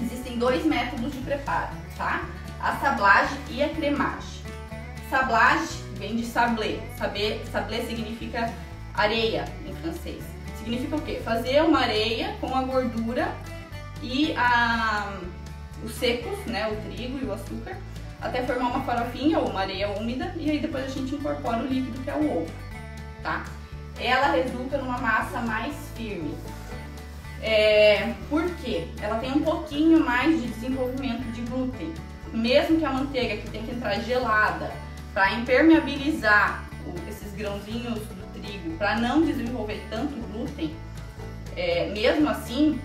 Existem dois métodos de preparo, tá? A sablagem e a cremagem. Sablagem vem de sablé. Saber, sablé significa areia em francês. Significa o quê? Fazer uma areia com a gordura e a, os secos, né, o trigo e o açúcar, até formar uma farofinha ou uma areia úmida e aí depois a gente incorpora o líquido que é o ovo, tá? Ela resulta numa massa mais firme. É, por quê? Ela tem um pouquinho mais de desenvolvimento de glúten. Mesmo que a manteiga que tem que entrar gelada para impermeabilizar esses grãozinhos do trigo, para não desenvolver tanto glúten, é, mesmo assim,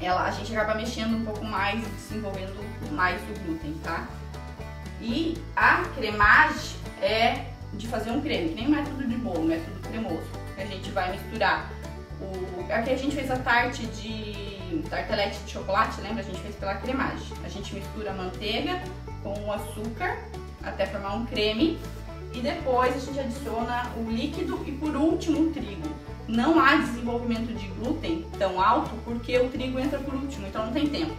ela, a gente acaba mexendo um pouco mais, desenvolvendo mais o glúten, tá? E a cremagem é de fazer um creme, que nem método de bolo, método cremoso. A gente vai misturar o... Aqui a gente fez a tarte de tartelete de chocolate, lembra? A gente fez pela cremagem. A gente mistura a manteiga com o açúcar até formar um creme e depois a gente adiciona o líquido e por último o trigo. Não há desenvolvimento de glúten tão alto porque o trigo entra por último, então não tem tempo.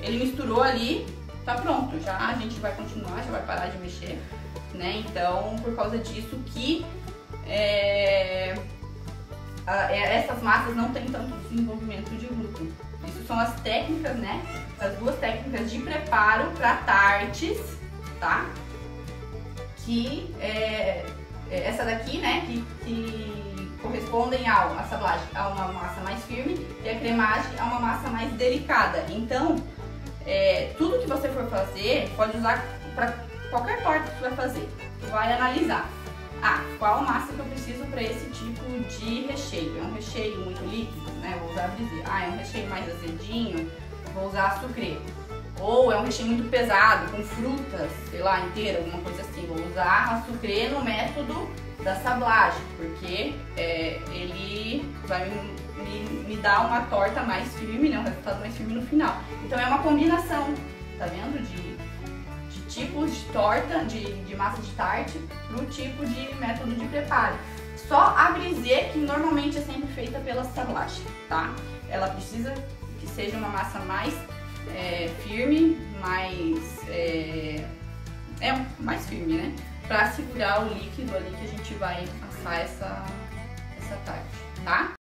Ele misturou ali, tá pronto, já a gente vai continuar, já vai parar de mexer, né? Então, por causa disso que é, é, essas massas não têm tanto desenvolvimento de glúten. Isso são as técnicas, né? As duas técnicas de preparo para tartes, tá? Que é, é, essa daqui, né? Que, que correspondem ao a sablagem a uma massa mais firme e a cremagem a uma massa mais delicada. Então, é, tudo que você for fazer pode usar para qualquer torta que você vai fazer. Tu vai analisar. Ah, qual massa que eu preciso para esse tipo de recheio? É um recheio muito líquido, né? Vou usar brisé. Ah, é um recheio mais azedinho, vou usar açucre. Ou é um recheio muito pesado, com frutas, sei lá, inteira, alguma coisa assim. Vou usar açucre no método da sablagem, porque é, ele vai me, me, me, dar uma torta mais firme, né? Um resultado mais firme no final. Então é uma combinação, tá vendo? De, de tipos de torta, de, de massa de tarte, pro tipo de método de preparo. Só a brisée, que normalmente é sempre feita pela sablagem, tá? Ela precisa que seja uma massa mais é, firme, mais. É, é, mais firme, né? Pra segurar o líquido ali que a gente vai assar essa, essa tarte.